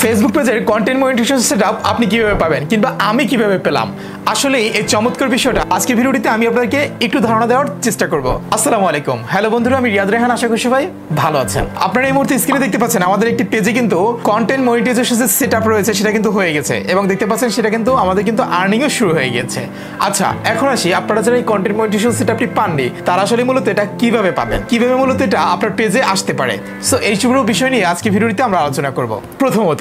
Facebook পেজের content monetisation setup আপনি কীভাবে পাবেন কিংবা আমি কীভাবে পেলাম? আসলে এই চমৎকার বিষয়টা আজকে ভিডিওটিতে আমি আপনাদেরকে একটু ধারণা দেওয়ার চেষ্টা করব। আসসালামু আলাইকুম। হ্যালো বন্ধুরা, আমি রিয়াদ রেহান। আশা করি সবাই ভালো আছেন। আপনারা এই মুহূর্তে স্ক্রিনে দেখতে পাচ্ছেন আমাদের একটি পেজে কিন্তু কন্টেন্ট মনিটাইজেশন সেটআপ রয়েছে সেটা কিন্তু হয়ে গেছে এবং দেখতে পাচ্ছেন সেটা কিন্তু আমাদের কিন্তু আর্নিংও শুরু হয়ে গেছে। আচ্ছা এখন আসি, আপনারা যারা এই কন্টেন্ট মনিটাইজেশন সেটআপটি পাননি, তারা আসলে মূলত এটা কীভাবে পাবেন? কীভাবে মূলত এটা আপনার পেজে আসতে পারে? সো এই বিষয় নিয়ে আজকে ভিডিওটিতে আমরা আলোচনা করব। প্রথমত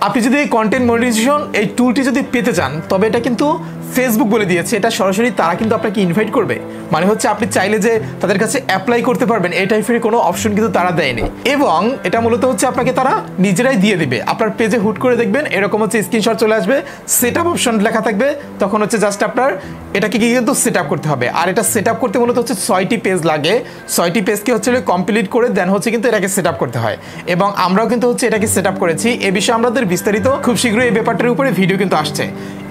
আপনি যদি কন্টেন্ট মনিটাইজেশন এই টুলটি যদি পেতে চান, তবে এটা কিন্তু ফেসবুক বলে দিয়েছে। এটা সরাসরি তারা কিন্তু আপনাকে ইনভাইট করবে। মানে হচ্ছে আপনি চাইলে যে তাদের কাছে অ্যাপ্লাই করতে পারবেন, এই টাইপের কোনো অপশন কিন্তু তারা দেয়নি। এবং এটা মূলত হচ্ছে আপনাকে তারা নিজেরাই দিয়ে দিবে। আপনার পেজে হুট করে দেখবেন, এরকম হচ্ছে স্ক্রিনশট চলে আসবে সেট আপ অপশন লেখা থাকবে, তখন হচ্ছে জাস্ট আপনার এটাকে কি কিন্তু সেট আপ করতে হবে। আর এটা সেট আপ করতে মূলত হচ্ছে ছয়টি পেজ লাগে। ছয়টি পেজকে হচ্ছে কমপ্লিট করে দেন হচ্ছে কিন্তু এটাকে সেট আপ করতে হয়। এবং আমরাও কিন্তু হচ্ছে এটাকে সেট আপ করেছি এ বিষয়ে আমাদের বিস্তারিত খুব শীঘ্রই এই ব্যাপারটার উপরে ভিডিও কিন্তু আসছে।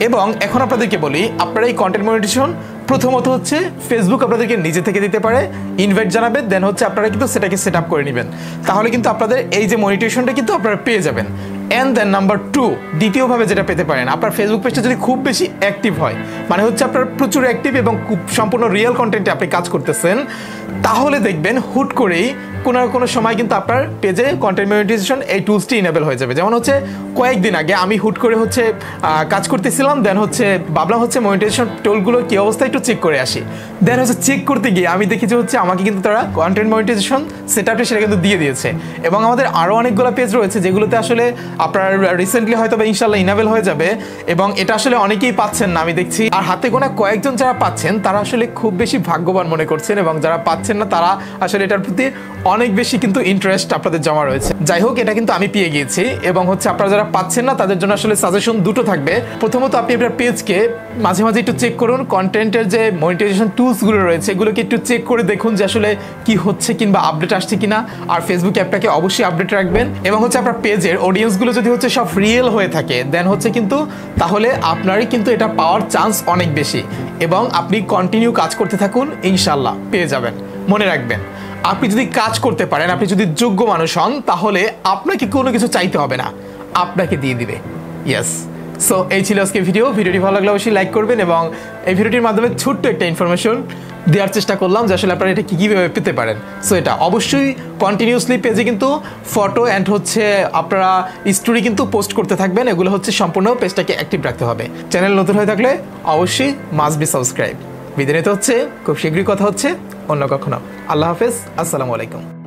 এবং এখন আপনাদেরকে বলি, আপনারা এই কন্টেন্ট মনিটেশন প্রথমত হচ্ছে ফেসবুক আপনাদেরকে নিজে থেকে দিতে পারে ইনভাইট জানাবে দেন হচ্ছে আপনারা কিন্তু সেটাকে সেট আপ করে নেবেন। তাহলে কিন্তু আপনাদের এই যে মনিটেশনটা কিন্তু আপনারা পেয়ে যাবেন। অ্যান্ড দেন নাম্বার টু দ্বিতীয়ভাবে যেটা পেতে পারেন, আপনার ফেসবুক পেজটা যদি খুব বেশি অ্যাক্টিভ হয় মানে হচ্ছে আপনার প্রচুর অ্যাক্টিভ এবং সম্পূর্ণ রিয়েল কন্টেন্টে আপনি কাজ করতেছেন, তাহলে দেখবেন হুট করেই কোনো কোনো সময় কিন্তু আপনার পেজে কন্টেন্ট মনিটাইজেশন এই টুলসটি ইনেবল হয়ে যাবে। যেমন হচ্ছে কয়েকদিন আগে আমি হুট করে হচ্ছে কাজ করতেছিলাম দেন হচ্ছে ভাবলাম হচ্ছে মনিটাইজেশন টুলগুলো কি অবস্থায় একটু চেক করে আসি। দেন হচ্ছে চেক করতে গিয়ে আমি দেখি যে হচ্ছে আমাকে কিন্তু তারা কন্টেন্ট মনিটাইজেশন সেট আপটা সেটা কিন্তু দিয়ে দিয়েছে। এবং আমাদের আরও অনেকগুলো পেজ রয়েছে যেগুলোতে আসলে আপনার রিসেন্টলি হয়তো বা ইনশাল্লাহ ইনাবেল হয়ে যাবে এবং এটা আসলে অনেকেই পাচ্ছেন না। আমি দেখছি, আর হাতে গোনা কয়েকজন যারা পাচ্ছেন, তারা আসলে খুব বেশি ভাগ্যবান মনে করছেন এবং যারা পাচ্ছেন না, তারা আসলে এটার প্রতি অনেক বেশি কিন্তু ইন্টারেস্ট আপনাদের জমা রয়েছে। যাই হোক, এটা কিন্তু আমি পেয়ে গিয়েছি এবং হচ্ছে আপনারা যারা পাচ্ছেন না, তাদের জন্য আসলে সাজেশন দুটো থাকবে। প্রথমত আপনি আপনার পেজকে মাঝে মাঝে একটু চেক করুন। কন্টেন্টের যে মনিটাইজেশন টুলসগুলো রয়েছে, এগুলোকে একটু চেক করে দেখুন যে আসলে কি হচ্ছে কিংবা আপডেট আসছে কিনা। আর ফেসবুক অ্যাপটাকে অবশ্যই আপডেট রাখবেন। এবং হচ্ছে আপনার পেজের অডিয়েন্সগুলো যদি হচ্ছে সব রিয়েল হয়ে থাকে দেন হচ্ছে কিন্তু তাহলে আপনারই কিন্তু এটা পাওয়ার চান্স অনেক বেশি। এবং আপনি কন্টিনিউ কাজ করতে থাকুন ইনশাল্লাহ পেয়ে যাবেন। মনে রাখবেন। আপনি যদি কাজ করতে পারেন, আপনি যদি যোগ্য মানুষ হন, তাহলে আপনাকে কোনো কিছু চাইতে হবে না। আপনাকে দিয়ে দিবে। ইয়েস সো এই ছিল আজকে ভিডিও ভিডিওটি ভালো লাগলে অবশ্যই লাইক করবেন এবং এই ভিডিওটির মাধ্যমে ছোট্ট একটা ইনফরমেশন দেওয়ার চেষ্টা করলাম যে আসলে আপনারা এটা কী, কীভাবে পেতে পারেন। সো এটা অবশ্যই কন্টিনিউসলি পেজে কিন্তু ফটো অ্যান্ড হচ্ছে আপনারা স্টোরি কিন্তু পোস্ট করতে থাকবেন। এগুলো হচ্ছে সম্পূর্ণ পেজটাকে অ্যাক্টিভ রাখতে হবে। চ্যানেল নতুন হয়ে থাকলে অবশ্যই মাস্ট বি সাবস্ক্রাইব বিদায় নিতে হচ্ছে। খুব শীঘ্রই কথা হচ্ছে। অন্য কখনো। আল্লাহ হাফেজ। আসসালামু আলাইকুম।